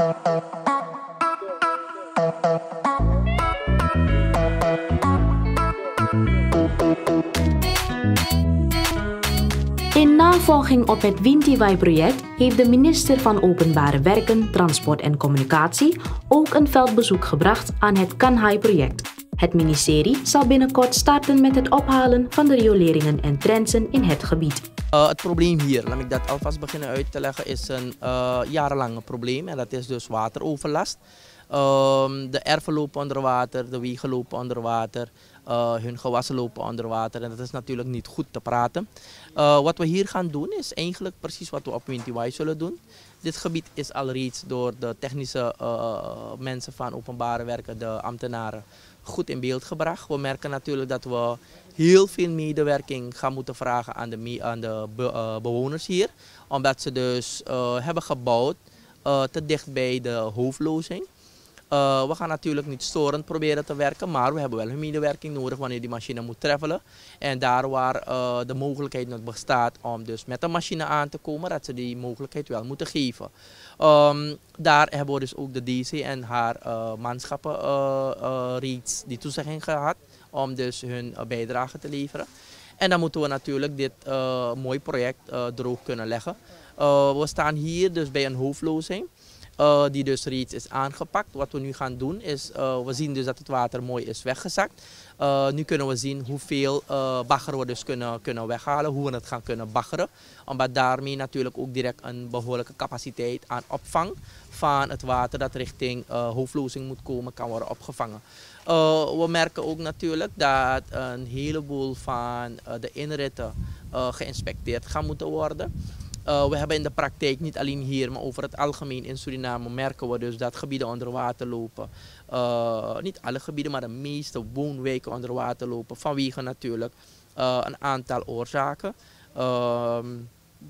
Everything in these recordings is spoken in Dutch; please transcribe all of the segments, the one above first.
In navolging op het Wintiwai-project heeft de minister van Openbare Werken, Transport en Communicatie ook een veldbezoek gebracht aan het Kanhai-project. Het ministerie zal binnenkort starten met het ophalen van de rioleringen en trensen in het gebied. Uh, het probleem hier, laat ik dat alvast beginnen uit te leggen, is een uh, jarenlange probleem en dat is dus wateroverlast. Um, de erven lopen onder water, de wegen lopen onder water, uh, hun gewassen lopen onder water en dat is natuurlijk niet goed te praten. Wat we hier gaan doen is eigenlijk precies wat we op Winty zullen doen. Dit gebied is al reeds door de technische uh, mensen van openbare werken, de ambtenaren, goed in beeld gebracht. We merken natuurlijk dat we heel veel medewerking gaan moeten vragen aan de, aan de be, bewoners hier. Omdat ze dus hebben gebouwd te dicht bij de hoofdlozing. Uh, we gaan natuurlijk niet storend proberen te werken, maar we hebben wel hun medewerking nodig wanneer die machine moet travelen. En daar waar uh, de mogelijkheid nog bestaat om dus met de machine aan te komen, dat ze die mogelijkheid wel moeten geven. Um, daar hebben we dus ook de DC en haar uh, manschappen reeds die toezegging gehad om dus hun bijdrage te leveren. En dan moeten we natuurlijk dit mooi project droog kunnen leggen. we staan hier dus bij een hoofdlozing. Uh, die dus reeds is aangepakt. Wat we nu gaan doen is, uh, we zien dus dat het water mooi is weggezakt. Uh, nu kunnen we zien hoeveel bagger we dus kunnen, kunnen weghalen, hoe we het gaan kunnen baggeren. Omdat daarmee natuurlijk ook direct een behoorlijke capaciteit aan opvang van het water dat richting hoofdlozing moet komen, kan worden opgevangen. we merken ook natuurlijk dat een heleboel van de inritten geïnspecteerd gaan moeten worden. Uh, we hebben in de praktijk, niet alleen hier, maar over het algemeen in Suriname, merken we dus dat gebieden onder water lopen. Uh, niet alle gebieden, maar de meeste woonwijken onder water lopen. Vanwege natuurlijk uh, een aantal oorzaken. Ehm,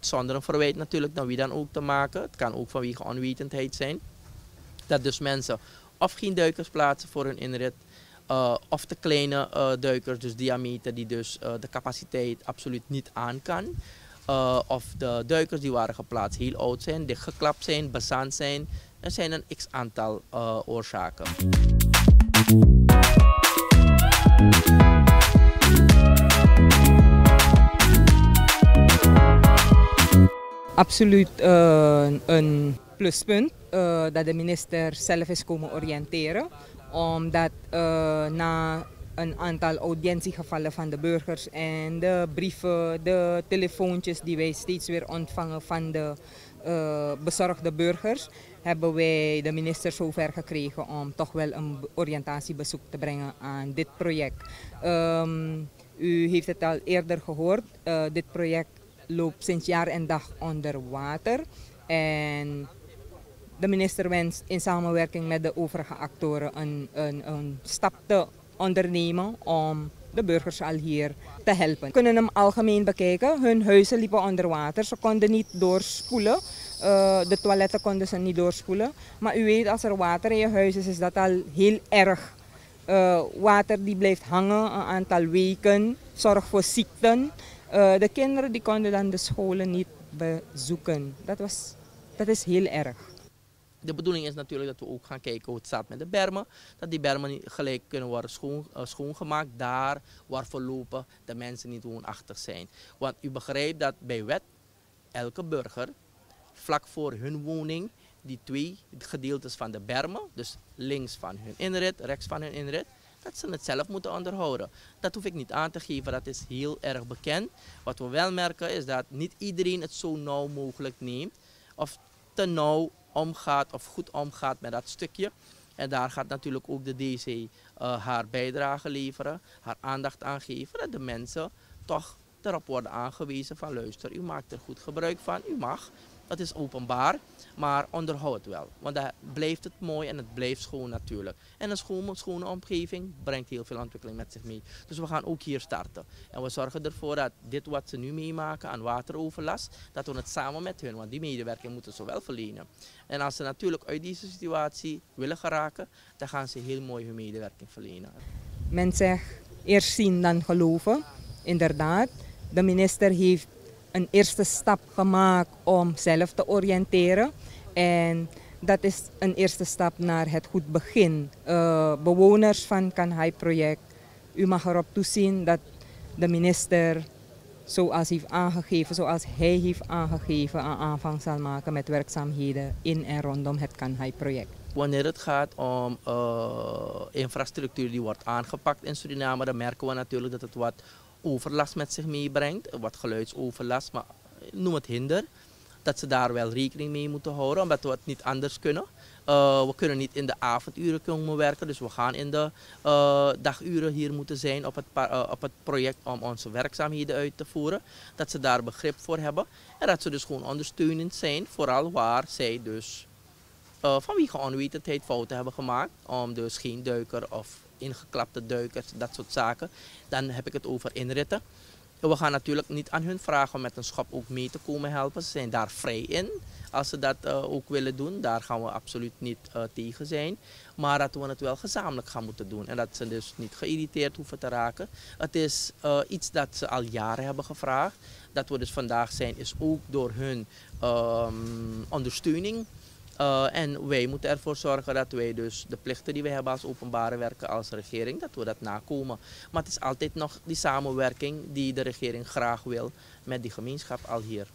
zonder een verwijt natuurlijk naar wie dan ook te maken. Het kan ook vanwege onwetendheid zijn. Dat dus mensen of geen duikers plaatsen voor hun inrit. of te kleine duikers, dus diameter, die dus de capaciteit absoluut niet aan kan. Uh, of de duikers die waren geplaatst heel oud zijn, dichtgeklapt zijn, bezand zijn. Er zijn een x aantal uh, oorzaken. Absoluut uh, een pluspunt dat de minister zelf is komen oriënteren. Omdat na een aantal audiëntiegevallen van de burgers en de brieven, de telefoontjes die wij steeds weer ontvangen van de uh, bezorgde burgers, hebben wij de minister zover gekregen om toch wel een oriëntatiebezoek te brengen aan dit project. Um, u heeft het al eerder gehoord, uh, dit project loopt sinds jaar en dag onder water. En de minister wenst in samenwerking met de overige actoren een, een, een stap te ondernemen om de burgers al hier te helpen. We kunnen hem algemeen bekijken. Hun huizen liepen onder water. Ze konden niet doorspoelen. Uh, de toiletten konden ze niet doorspoelen. Maar u weet, als er water in je huis is, is dat al heel erg. Uh, water die blijft hangen een aantal weken. Zorg voor ziekten. Uh, de kinderen die konden dan de scholen niet bezoeken. Dat, was, dat is heel erg. De bedoeling is natuurlijk dat we ook gaan kijken hoe het staat met de bermen. Dat die bermen gelijk kunnen worden uh, schoongemaakt daar waar voorlopig de mensen niet woonachtig zijn. Want u begrijpt dat bij wet elke burger vlak voor hun woning die twee gedeeltes van de bermen, dus links van hun inrit, rechts van hun inrit, dat ze het zelf moeten onderhouden. Dat hoef ik niet aan te geven, dat is heel erg bekend. Wat we wel merken is dat niet iedereen het zo nauw mogelijk neemt of te nauw omgaat of goed omgaat met dat stukje. En daar gaat natuurlijk ook de DC uh, haar bijdrage leveren, haar aandacht aan geven. Dat de mensen toch erop worden aangewezen van luister, u maakt er goed gebruik van, u mag. Dat is openbaar, maar onderhoud wel. Want dan blijft het mooi en het blijft schoon natuurlijk. En een schone, schone omgeving brengt heel veel ontwikkeling met zich mee. Dus we gaan ook hier starten. En we zorgen ervoor dat dit wat ze nu meemaken aan wateroverlast, dat we het samen met hun, want die medewerking moeten ze wel verlenen. En als ze natuurlijk uit deze situatie willen geraken, dan gaan ze heel mooi hun medewerking verlenen. Men zegt eerst zien dan geloven. Inderdaad, de minister heeft een eerste stap gemaakt om zelf te oriënteren. En dat is een eerste stap naar het goed begin. Uh, bewoners van Kanhai-project, u mag erop toezien dat de minister zoals, heeft aangegeven, zoals hij heeft aangegeven, aan aanvang zal maken met werkzaamheden in en rondom het Kanhai-project. Wanneer het gaat om uh, infrastructuur die wordt aangepakt in Suriname, dan merken we natuurlijk dat het wat overlast met zich meebrengt, wat geluidsoverlast, maar noem het hinder. Dat ze daar wel rekening mee moeten houden, omdat we het niet anders kunnen. Uh, we kunnen niet in de avonduren komen werken, dus we gaan in de uh, daguren hier moeten zijn op het, uh, op het project om onze werkzaamheden uit te voeren. Dat ze daar begrip voor hebben en dat ze dus gewoon ondersteunend zijn, vooral waar zij dus vanwege onwetendheid fouten hebben gemaakt. Om dus geen duiker of ingeklapte duikers, dat soort zaken. Dan heb ik het over inritten. We gaan natuurlijk niet aan hun vragen om met een schop ook mee te komen helpen. Ze zijn daar vrij in. Als ze dat uh, ook willen doen, daar gaan we absoluut niet uh, tegen zijn. Maar dat we het wel gezamenlijk gaan moeten doen. En dat ze dus niet geïrriteerd hoeven te raken. Het is iets dat ze al jaren hebben gevraagd. Dat we dus vandaag zijn, is ook door hun um, ondersteuning uh, en wij moeten ervoor zorgen dat wij dus de plichten die wij hebben als openbare werken, als regering, dat we dat nakomen. Maar het is altijd nog die samenwerking die de regering graag wil met die gemeenschap al hier.